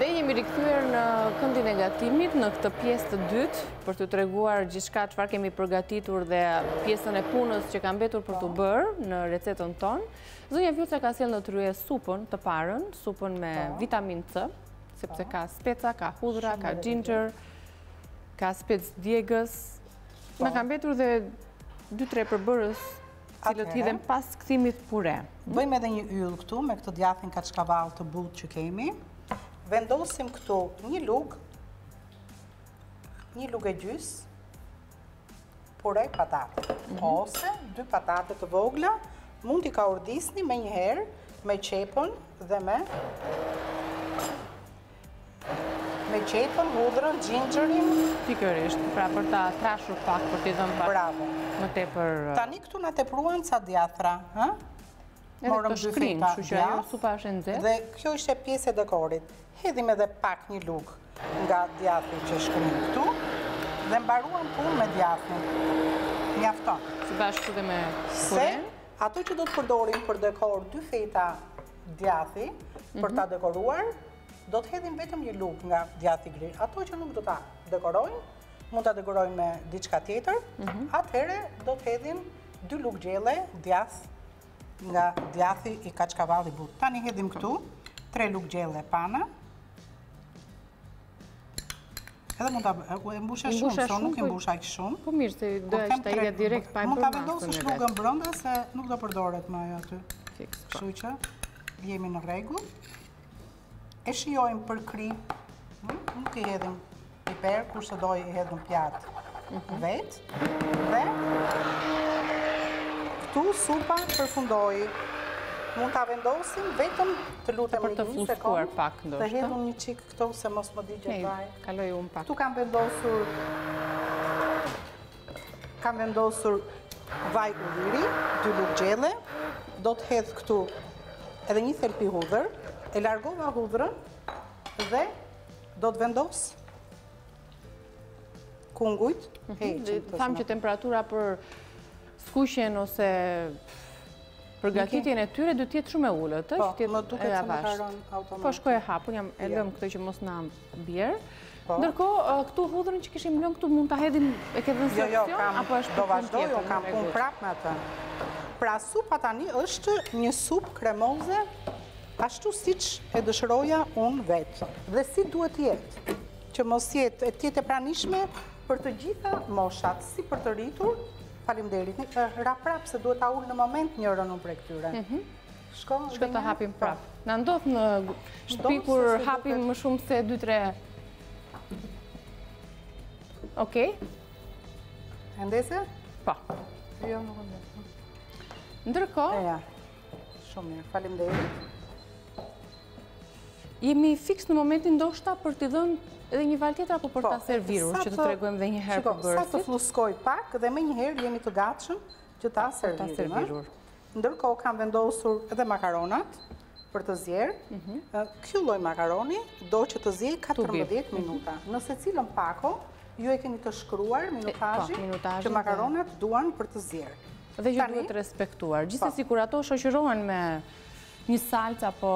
Dhe jemi rikthyer në këndin e gatimit në këtë pjesë të dytë për të treguar gjithçka çfarë kemi përgatitur dhe pjesën e punës që ka mbetur për t'u bërë në recetën tonë. Zonja Vjuca ka sjellë në tryezë supën të parën, supën me po. vitamin C, sepse po. ka speca, ka hudhra, ka xhinxher, ka spec djegës. Po. Na ka mbetur dhe 2-3 përbërës të cilët hidhen pas kthimit pure. Bëjmë edhe një yll këtu me këtë djathin kaçkavall të butë që kemi. Vendosim këtu një lugë, një lugë e gjysmë, pure patate. Mhm. Ose, dy patate të vogla, mund t'i kaurdisni menjëherë, me qepën dhe me... Me qepën, hudhrën, xhinxherin? Pikërisht, pra për ta trashur pak, për t'i dhënë pak. Bravo. Më te për... Uh, Tani këtu na tepruan ca djathra, ha? Edhe Morëm të shkrin, që që ajo supa është nëzirë. Dhe kjo ishte pjesë e dekorit. Hedhim edhe pak një lugë nga djathri që shkrin këtu. Dhe mbaruam punë me djathin. Njafton. Së bashku dhe me kurin. Se, ato që do të përdorim për dekor dy feta djathi për mhm. ta dekoruar, do të hedhim vetëm një lugë nga djathi i grirë. Ato që nuk do ta dekorojnë, mund ta dekorojnë me diçka tjetër. Mhm. Atëherë do të hedhim dy lugë gjelle djathë nga djathi kaçkavall i butë. Tani hedhim këtu tre lugë gjelle pana. Edhe mund ta e mbusha shumë, se unë nuk e po- mbusha aq shumë. Po mirë, se do të ishte ajo direkt pa e bërë. Mund ta vendosësh lugën brenda se nuk do përdoret më ajo aty. Fiks. Po. Kështu që jemi në rregull. E shijojmë për kripë. Hm, nuk i hedhim piper, kurse do i hedhim në pjatë. Mhm. Vetë. Dhe këtu supa përfundoi. Mund ta vendosim vetëm të lutem për të fuskuar pak ndoshta. Të hedhim një çik Këto se mos më digjet vaji. Hej, kaloj unë pak. Këtu kam vendosur... Kam vendosur vaj ulliri, dy lugë gjelle. Do të hedh këtu edhe një thelb hudhër. E largova hudhrën dhe do të vendos kungujt. Thamë që temperatura për skuqjen ose përgatitjen e tyre duhet të jetë shumë e ulët. Po, më duket që më kalon automatik. Po, shko e hap, unë jam e lëmë këtë që mos na bjerë. Po. Ndërkohë, këtu hudhrën që kishim lënë këtu mund ta hedhim edhe këtë dhe në seksion? Jo, jo, kam, do vazhdoj, jo, kam punë prapë me të. Pra, supa tani është një supë kremoze, ashtu siç e dëshiroja unë vetë. Dhe si duhet të jetë? Që mos jetë, të jetë e pranishme për të gjitha moshat, si për të rritur, faleminderit, ra prapë se duhet ta ul një moment njërën unë prej këtyre. Mhm. Shko, Shko të hapim po. prapë. Na ndodh në shtëpi kur hapim më shumë se 2-3. Okej. Okay. Ndeze? Po. Jo, nuk ndeze. Ndërkohë, Shumë mirë, faleminderit. Jemi fiks në momentin ndoshta për t'i dhënë edhe një valë tjetër apo për po, ta servirur që të tregojmë dhe një herë përbërësit? Sa të flluskojë pak dhe menjëherë jemi të gatshëm që ta servirim. Ndërkohë kam vendosur edhe makaronat për t'u zier. Mhm. Ky lloj makaroni do që të ziejë 14 minuta. Mhm. Në secilën pako, ju e keni të shkruar po, minutazhin që makaronat duan për t'u zier. Dhe që duhet respektuar. Gjithsesi kur ato shoqërohen me një salcë apo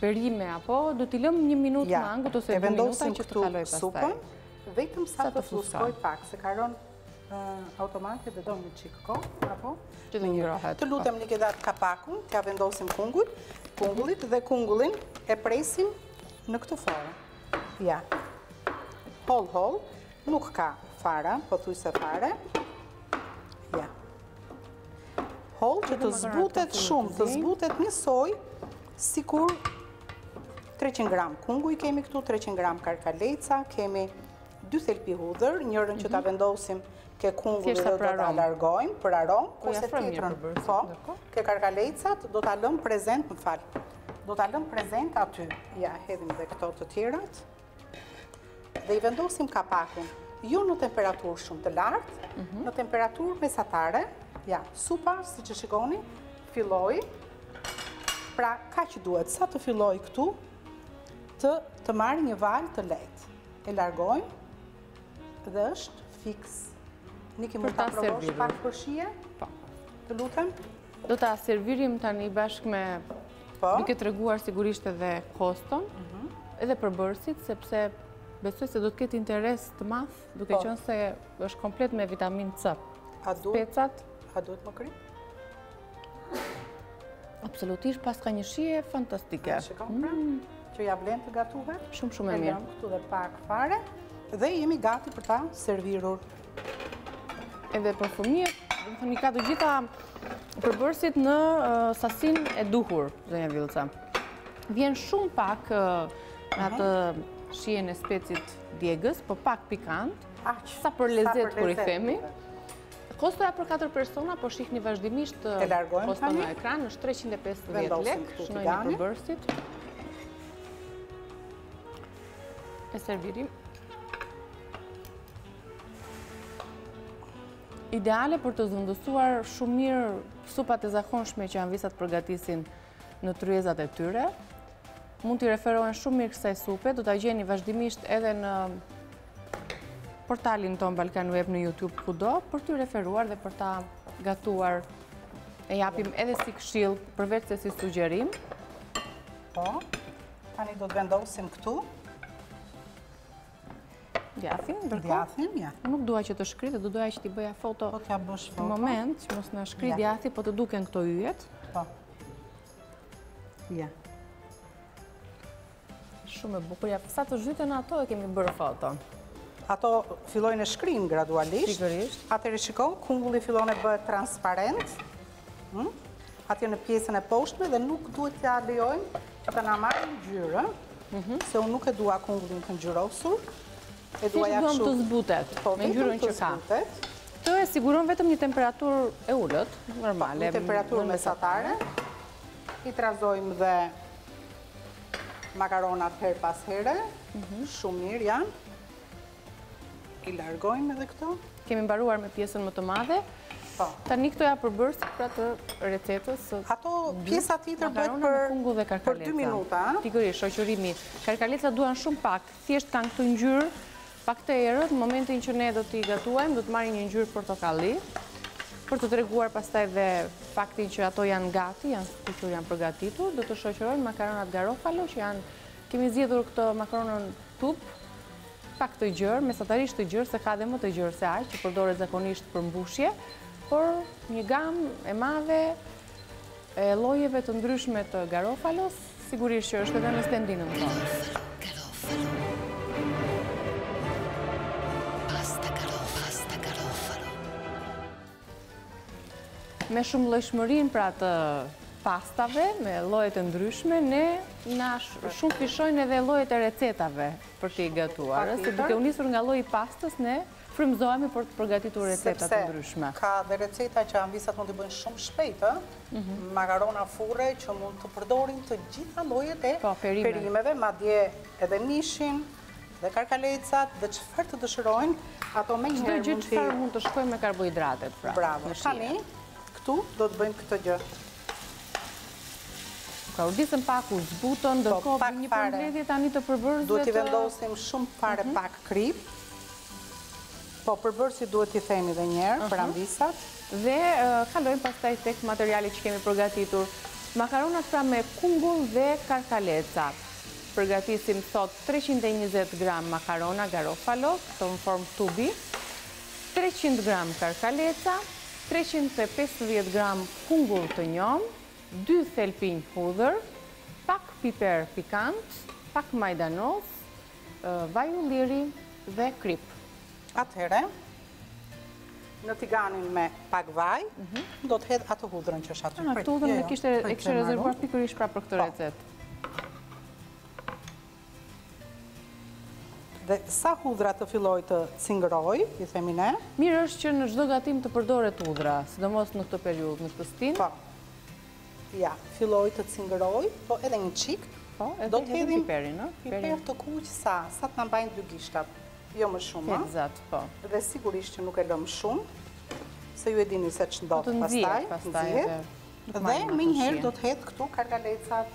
perime apo, do t'i lëmë një minutë mangut ose 2 minuta që të kalojë pastaj. Vetëm sa të flluskojë pak, se ka rënë automati dhe do një çikë kohë, apo? Që të ngrohet. Të lutem një këtë kapakun, t'ia vendosim kungull, kungullit dhe kungullin e presim në këtë formë. Ja. Hollë, hollë. Nuk ka fare, pothuajse fare. Ja. Hollë që të zbutet shumë, të zbutet njësoj sikur 300 gram kungull i kemi këtu, 300 gram karkaleca, kemi dy thelpinj hudhër, njërën që ta mhm. vendosim ke kungulli dhe do ta largojmë për aromë, po kurse tjetërën, po, ke karkalecat do ta lëmë prezent më fal, do ta lëmë prezent aty, ja, hedhim dhe këto të tjerat, dhe i vendosim kapakun jo në temperaturë shumë të lartë, mhm. në temperaturë mesatare, ja, supa, siç e shikoni, filloi, pra kaq duhet, sa të fillojë këtu, të, të marrë një valë të lehtë, e largojmë, dhe është fiks. Niki mund ta provosh pak për shije, po. të lutem, Do ta servirim tani bashkë me po. duke treguar sigurisht edhe koston, mhm. edhe përbërësit sepse besoj se do të ketë interes të madh, duke po. qenë se është komplet me vitaminë C. A duhet? Specat? A duhet më kripë? Absolutisht paska një shije fantastike. A shikon pra? Mm. Që ia vlen të gatuhet? Shumë shumë e mirë. E lëmë këtu dhe pak fare dhe jemi gati për ta servirur. Edhe për fëmijët, dhe me thënë i ka të gjitha përbërësit në sasinë e duhur, zonja Vilca. Vjen shumë pak në atë shijen e specit djegës, po pak pikant, sa për lezet kur i themi. Kostoja për 4 persona, po shihni vazhdimisht koston në ekran, është 350 lek, shënoni përbërësit. E servirim. Ideale për të zëvendësuar shumë mirë supat e zakonshme që amvisat përgatisin në tryezat e tyre. Mund t'i referohen shumë mirë kësaj supe, do ta gjeni vazhdimisht edhe në portalin tonë Balkan Web në Youtube kudo, për t'i referuar dhe për ta gatuar e japim edhe si këshillë përveçse si sugjerim. Po, tani do të vendosim këtu. Djathin, dërko? Djathin, ja. Unë nuk doja që të shkrijë dhe do doja që t'i bëja foto. Po t'ia bësh foto. Moment, që mos na shkrijë djathi, po të duken këto yjet. Po. Ja. Shumë e bukur, ja. Sa të zhyten ato e kemi bërë foton. Ato fillojnë e shkrijnë gradualisht. Sigurisht. Atëherë shiko, kungulli fillon e bëhet transparent. atje në pjesën e poshtme dhe nuk duhet ta lejojmë që të na marrë ngjyrë, mhm. se unë nuk e dua kungullin të ngjyrosur, e dua jakë shumë. të zbutet, po, me ngjyrën që ka. Ta siguron vetëm një temperaturë e ulët, normale. Një temperaturë mesatare, i trazojmë dhe makaronat herë pas here, mhm. shumë mirë janë. I largojmë edhe këto. Kemi mbaruar me pjesën më të madhe. Po. Tani këto janë përbërësit pra të recetës. Ajo pjesa tjetër bëhet për 2 minuta. Pikërisht, shoqërimi. Karkalecat duan shumë pak. Thjesht kanë këtë ngjyrë pak të errët. Në momentin që ne do t'i gatuajmë, do të marrin një ngjyrë portokalli. Për të treguar pastaj dhe faktin që ato janë gati, janë skuqur, janë përgatitur, do të shoqërojnë makaronat Garofalo që janë Kemi zgjedhur këtë makaronën tub, pak të gjerë, mesatarisht të gjerë, se ka dhe më të gjerë se aq, që përdoret zakonisht për mbushje, por një gamë e madhe e llojeve të ndryshme të Garofalos, sigurisht që është edhe në stendën tonë. Me shumëllojshmërinë pra të pastave me lloje të ndryshme ne na shumëfishohen edhe llojet e recetave për t'i gatuar, se duke u nisur nga lloji i pastës ne frymëzohemi për të përgatitur receta të ndryshme. Sepse ka dhe receta që amvisat mund t'i bëjnë shumë shpejt, ë? Mhm. Makarona furre që mund të përdorin të gjitha llojet e po, perimeve, madje edhe mishin, Dhe karkalecat dhe çfarë të dëshirojnë, ato me njëherë mund të... Çdo gjë çfarë mund të shkojnë me karbohidratet, pra. Bravo. Tani, këtu do të bëjmë këtë gjë. Kur disi pak u zbutën, do po, te një përmbledhje tani të përbërësve... Do t'i vendosim më parë mhm. pak kripë. Po, përbërësit duhet t'i themi dhe një herë, mhm. për amvisat. Dhe kalojmë pastaj tek materiali që kemi përgatitur. Makaronat pra me kungull dhe karkaleca. Përgatisim, thotë, treqind e njëzet gram makarona garofalo, këto në formë tubi, treqind gram karkaleca, treqind e pesëdhjetë gram kungull të njomë, dy thelpinj hudhër, pak piper pikant, pak majdanoz, vaj ulliri dhe kripë. Atëhere, në tiganin me pak vaj, do të hedh atë hudhrën që është aty. Këtë hudhër e kishe rezervuar pikërisht pra për këtë recetë? Dhe sa hudhra të fillojë të cingërojë, i themi ne? Mirë është që në çdo gatim të përdoret hudhra, sidomos në këtë periudhë, në këtë stinë. Po. Ja, filloi të cingërojë, po edhe një çik. Po, edhe hedhim piperin, ë? Piper të kuq sa, sa të na mbajnë dy gishtat. Jo më shumë, a? Pizzat, po. Dhe sigurisht që nuk e lëmë shumë, se ju e dini se ç'ndodh pastaj. Të nxihet, pastaj. Dhe menjëherë do të hedh këtu karkalecat.